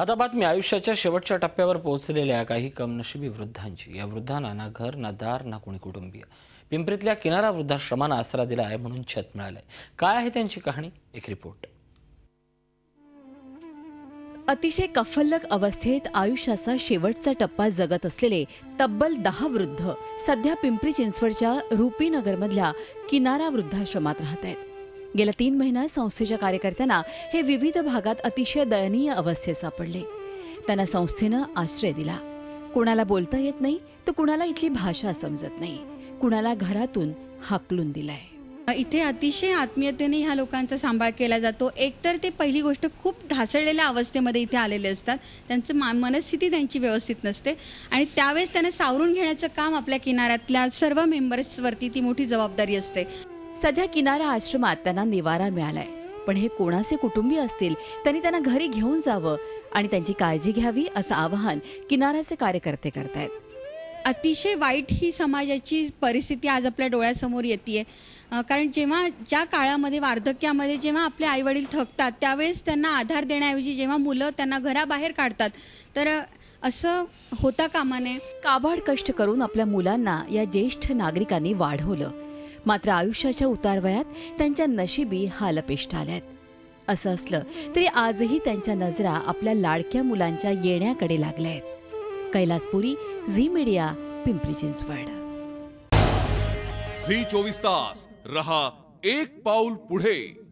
आता बातमी आयुष्याच्या शेवटच्या टप्प्यावर पोहोचलेल्या काही कमनशिबी वृद्धांची. या वृद्धांना ना घर ना दार ना कोणी कुटुंबीय. पिंपरीतल्या किनारा वृद्धाश्रमानं आसरा दिला आहे म्हणून छत मिळालंय. काय आहे त्यांची कहाणी? एक रिपोर्ट. अतिशय कफल्लक अवस्थेत आयुष्याचा शेवटचा टप्पा जगत असलेले तब्बल दहा वृद्ध सध्या पिंपरी चिंचवडच्या रुपीनगरमधल्या किनारा वृद्धाश्रमात राहत आहेत. गेल्या तीन महिन्यात संस्थेच्या कार्यकर्त्यांना हे विविध भागात अतिशय दयनीय अवस्थेत सापडले. त्यांना संस्थेनं आश्रय दिला. कुणाला बोलता येत नाही तर कुणाला इथली भाषा समजत नाही. कुणाला घरातून हाकलून दिलाय. इथे अतिशय आत्मीयतेने ह्या लोकांचा सांभाळ केला जातो. एकतर ते पहिली गोष्ट खूप ढासळलेल्या अवस्थेमध्ये इथे आलेले असतात. त्यांचं मा मनस्थिती त्यांची व्यवस्थित नसते. आणि त्यावेळेस त्यांना सावरून घेण्याचं काम आपल्या किनाऱ्यातल्या सर्व मेंबर्सवरती ती मोठी जबाबदारी असते. सध्या किनारा आश्रमात त्यांना निवारा मिळालाय. पण हे कोणाचे कुटुंबीय असतील त्यांनी त्यांना घरी घेऊन जावं आणि त्यांची काळजी घ्यावी असं आवाहन किनाऱ्याचे कार्यकर्ते करतायत. अतिशय वाईट ही समाजाची परिस्थिती आज आपल्या डोळ्यासमोर येते कारण जेव्हा ज्या काळामध्ये वार्धक्यामध्ये जेव्हा आपले आईवडील थकतात त्यावेळेस त्यांना आधार देण्याऐवजी जेव्हा मुलं त्यांना घराबाहेर काढतात तर असं होता कामा नये. काबाड कष्ट करून आपल्या मुलांना या ज्येष्ठ नागरिकांनी वाढवलं. मात्र आयुष्याच्या उतारवयात त्यांच्या नशिबी हालपेष्ट आल्यात. असं असलं तरी आजही त्यांच्या नजरा आपल्या लाडक्या मुलांच्या येण्याकडे लागल्या आहेत. Kailaspuri Zee media Pimpri Chinchwad. Zee चोवीस तास रहा एक पाऊल पुढे.